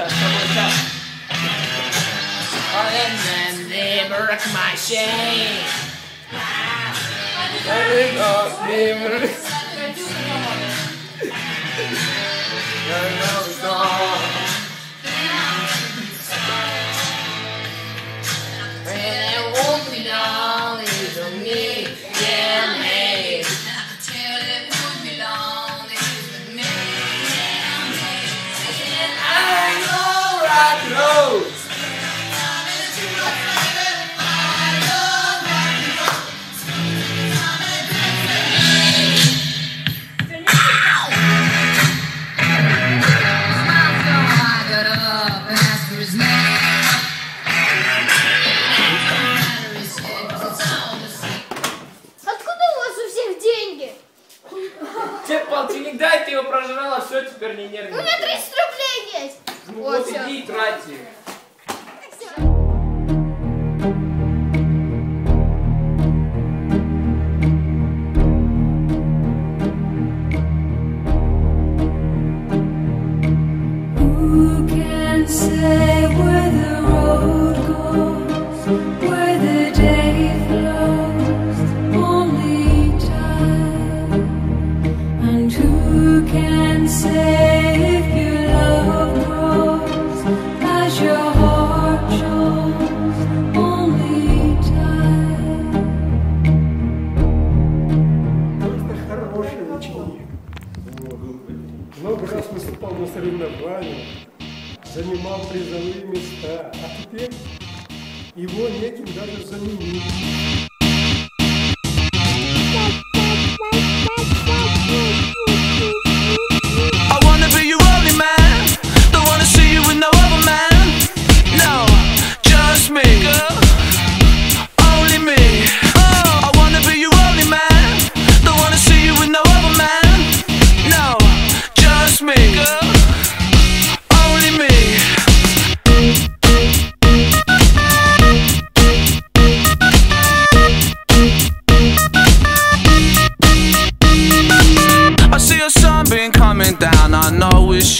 test, subway test. And then they broke my shade. They broke me. Сергій третій. I wanna be your only man. Don't wanna see you with no other man. No, just me, girl.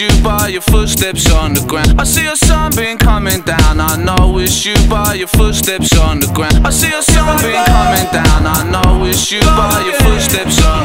you by your footsteps on the ground. I see a sunbeam coming down. I know it's you by your footsteps on the ground. I see a sunbeam coming down. I know it's you by your footsteps on the ground.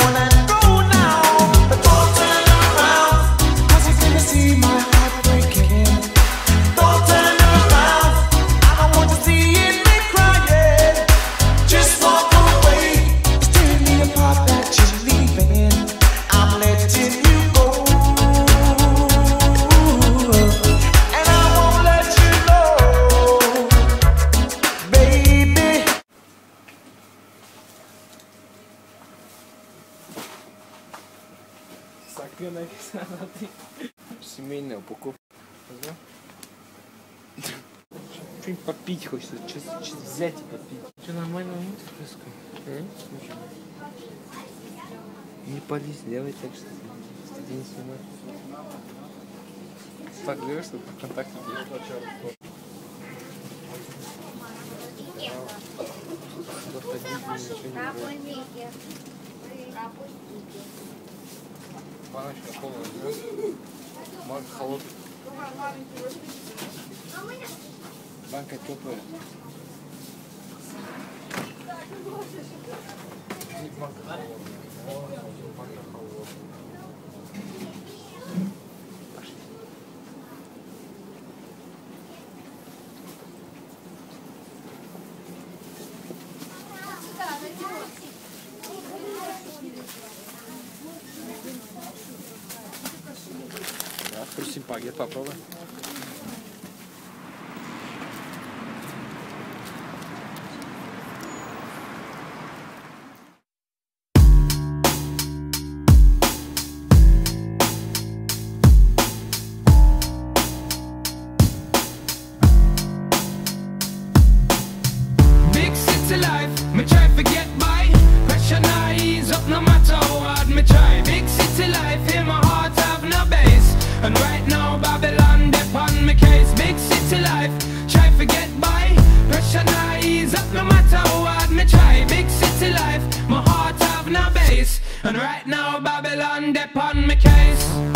wanna тебе написано. Семейная упаковка. Что-нибудь попить хочется, что взять и попить. Что, нормально краску? Не пались, делай так, что ты не снимай. Так, делаешь, что ты ВКонтакте есть? Баночка полная возьмешь. Panaşla kol oluyor. Mark havut. Banka çok böyle. Banka havut. Prosím, pak je to problém. Life, try to get by. Pressure not ease up no matter how hard me try. Big city life, my heart have no base. And right now Babylon dip on me case.